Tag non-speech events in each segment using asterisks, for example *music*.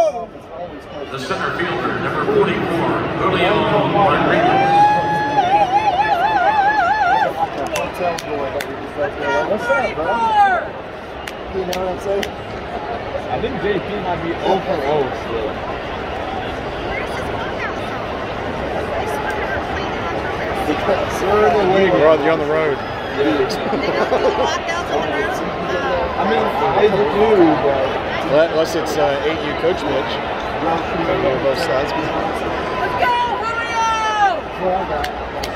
The center fielder, number 44, Julio Rodriguez. What's up, bro? You know what I'm saying? I think JP might be 0 for 0 still. We're on, you're on the road. *laughs* I mean, they do, but Well, Unless it's uh, 8U Coach Mitch. Know both sides. oh,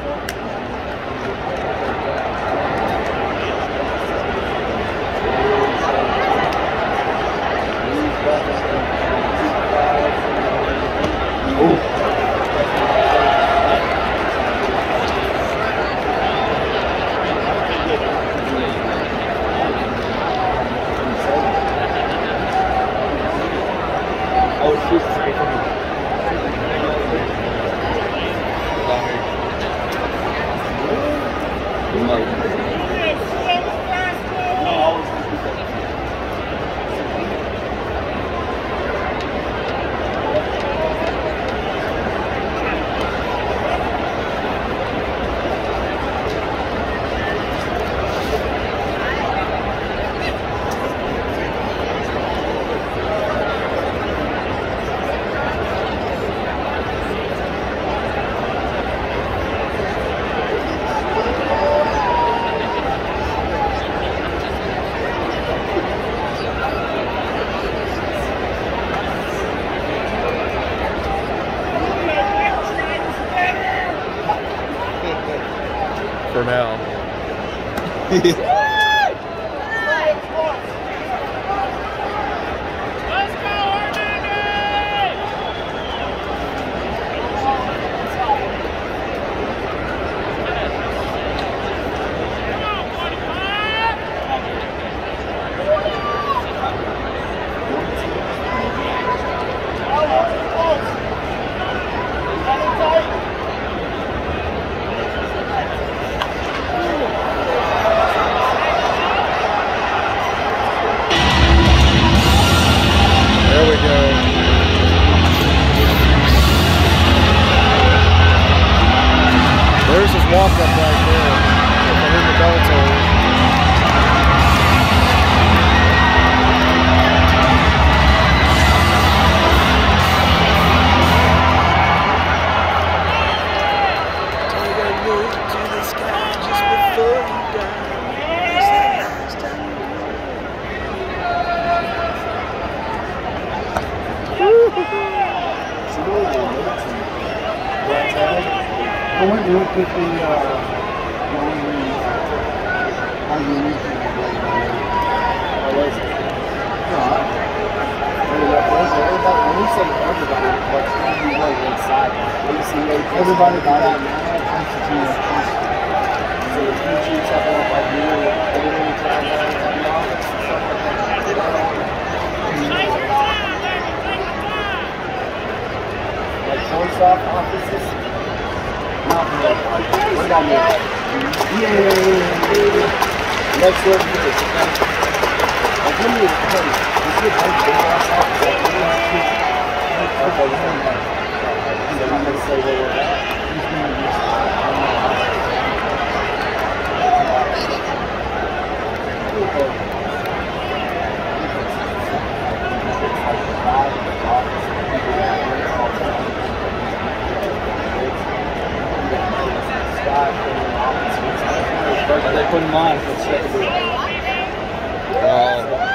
For now. *laughs* I went real quickly, uh, John Reed. How unique is it? How was it? No, I really love it. Everybody, when you say everybody, what's you know inside? When you see everybody got out now, constitute a So if you treat something like you, everyone you try to have in the office and stuff like that, they don't like post off offices. Nothing like What about you? Yeah. Next door to this, okay? Like, give me a place. You see a place in the office? Okay, we're going back. So I'm going to say where They put mine. on for the.